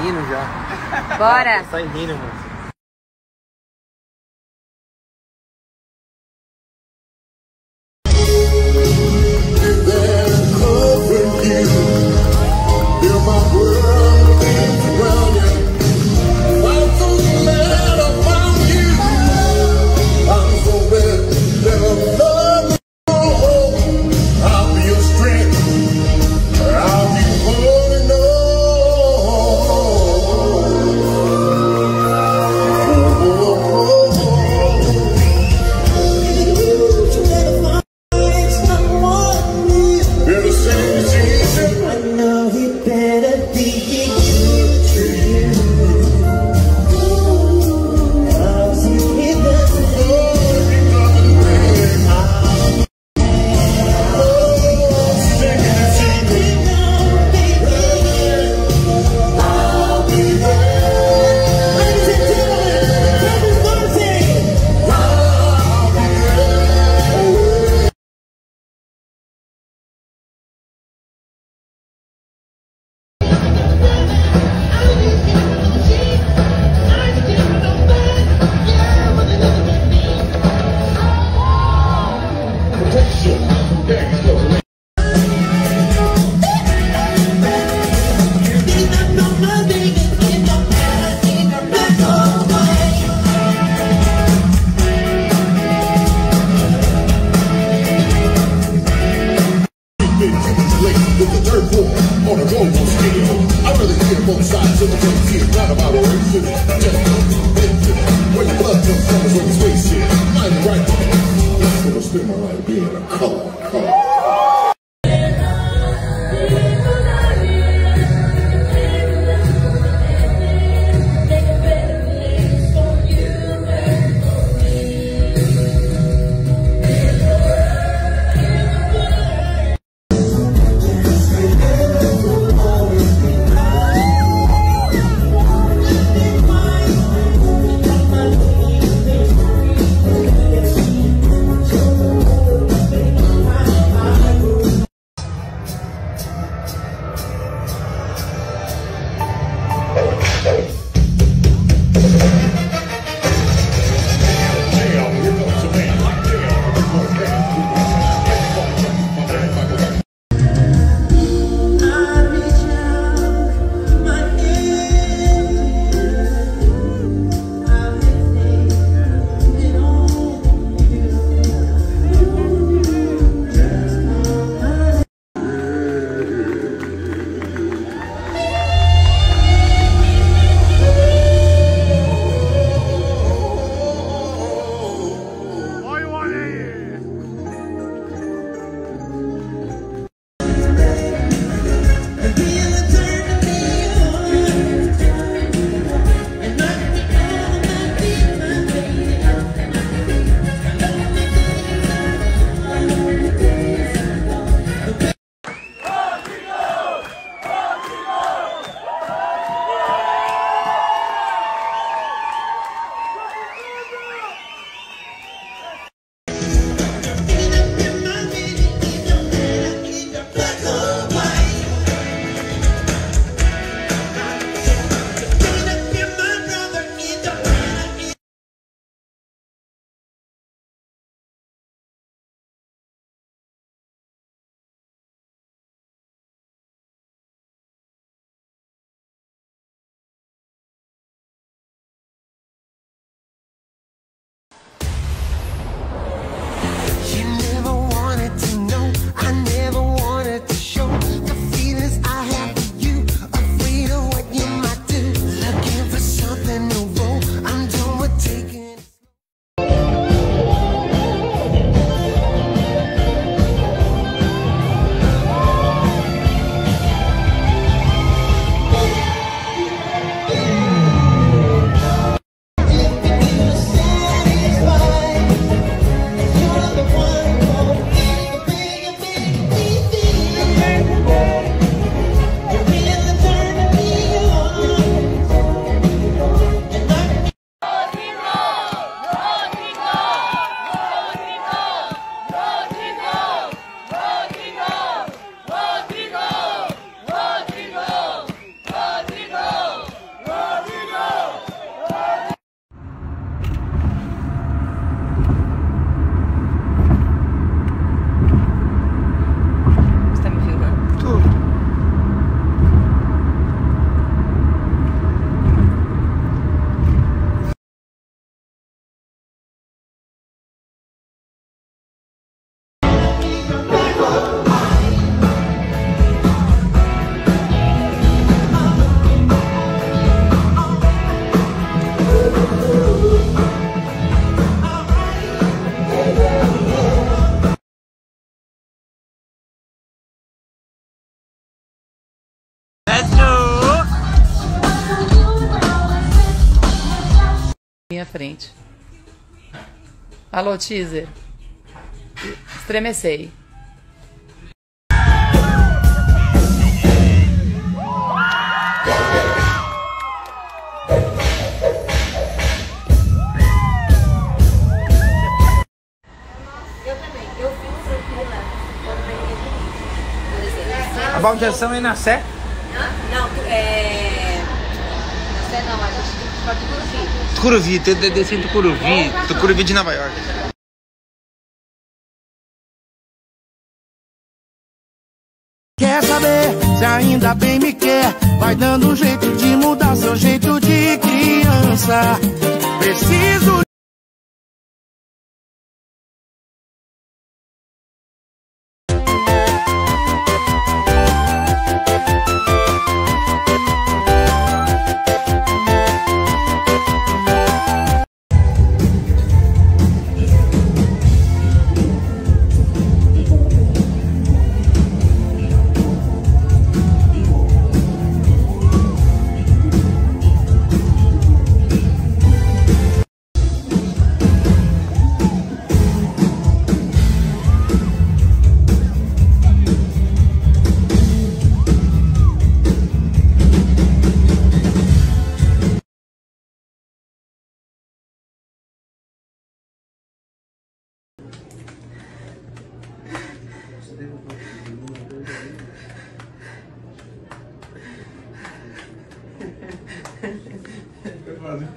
rindo já. Bora. Sai rindo, mano. being a color. Minha frente. Alô, teaser. Estremecei. A baldeação é na Sé? Hã? Não, tu- é. Não, a gente tem que Curuvi. Tucuruvi, de- descendo Tucuruvi, Tucuruvi de Nova York. Quer saber se ainda bem me quer? Vai dando um jeito de mudar seu jeito de criança. Preciso. me